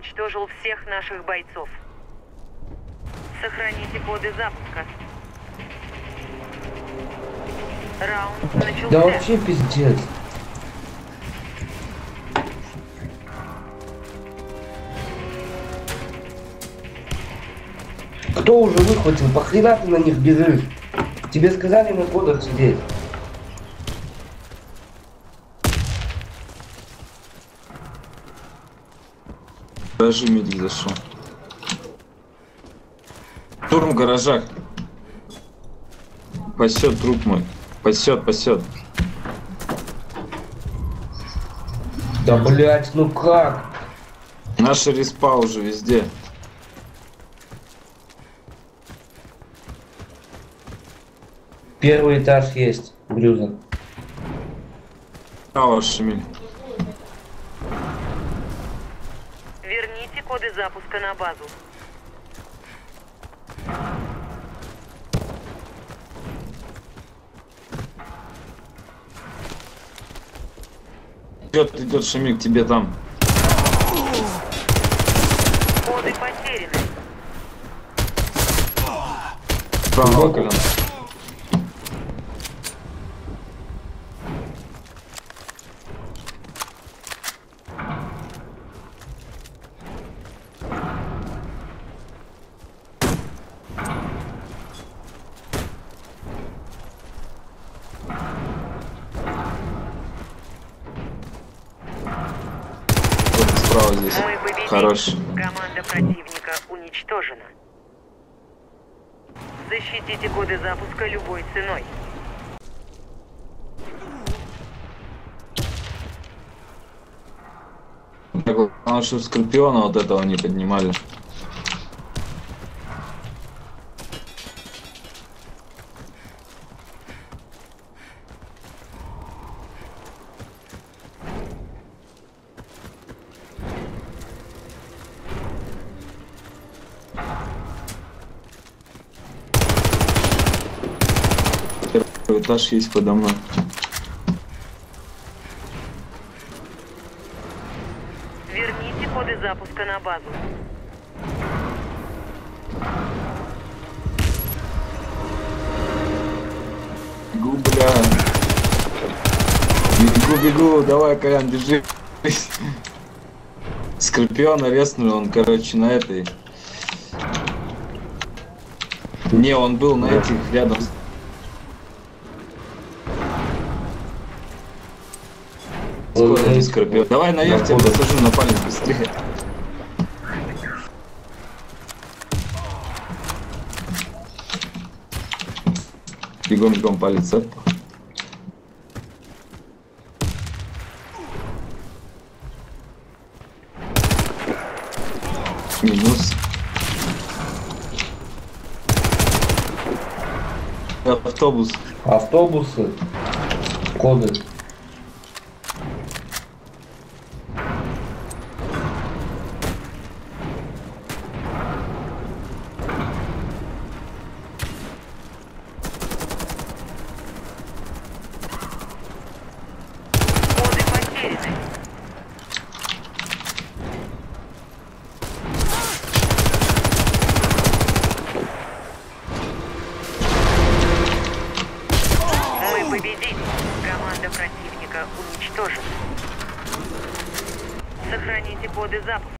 уничтожил всех наших бойцов. Сохраните коды запуска. Раунд начался. Да вообще пиздец. Кто уже выхватил? Похрена ты на них бежишь? Тебе сказали на кодах сидеть. Гаражи медик зашел. Штурм в гаражах. Пасет труп мой. Пасет, пасет. Да блять, ну как? Наша респа уже везде. Первый этаж есть, Брюза. Право, Шамиль. Верните коды запуска на базу. Идет, идет Шамиль тебе там. Коды потеряны. Право, справа здесь. Хорош. Команда противника уничтожена. Защитите коды запуска любой ценой. Главное, что Скорпиона вот этого не поднимали. Первый этаж есть подо мной. Верните коды запуска на базу. Бегу, бля. Бегу, бегу, давай, Колян, держи. Скорпион арестнули, он, короче, на этой. Не, он был на этих рядом. с- Скоро не Скорпион. Давай наверх тебя посажу на палец быстрее. Бегом, бегом палец, оп. Минус. Автобус. Автобусы, коды. Победить! Команда противника уничтожена. Сохраните коды запуска.